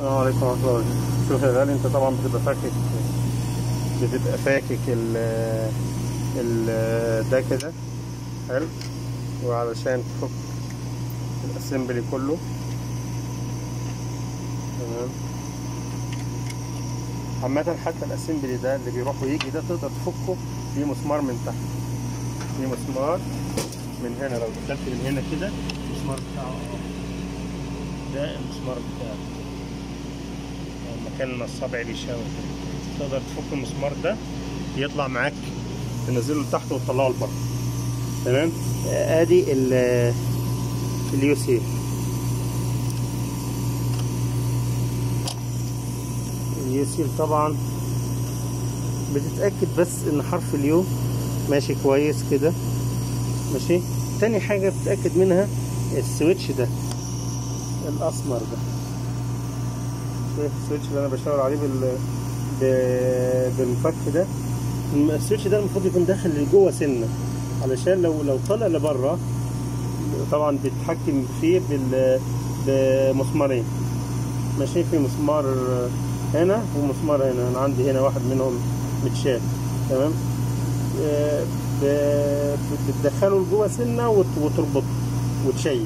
السلام عليكم ورحمة الله وبركاته. شوف يا غالي أنت طبعا بتبقى فاكك؟ بتبقى فاكك ال ال ده كده؟ حلو. وعلشان تفك الأسمبلي كله. تمام. عامة حتى الأسمبلي ده اللي بيروح ويجي ده تقدر تفكه في مسمار من تحت. في مسمار من هنا. لو دخلت من هنا كده المسمار بتاعه. ده المسمار بتاعه. مكان الصابع بيشاور تقدر تفك المسمار ده يطلع معاك تنزله لتحت وتطلعه لبره. تمام؟ ادي ال اليو سي. اليو سي طبعا بتتأكد بس إن حرف ال U ماشي كويس كده. ماشي؟ تاني حاجة بتتأكد منها ال switch ده الأسمر ده. شايف ال switch اللي أنا بشاور عليه بال بالمفك ده. ال switch ده المفروض يكون داخل لجوه سنة. علشان لو لو طلع لبره طبعا بيتحكم فيه بال بمسمارين. ماشي في مسمار هنا ومسمار هنا. أنا عندي هنا واحد منهم متشال. تمام؟ آه، بتدخله لجوه سنة وت- وتربطه وتشيك.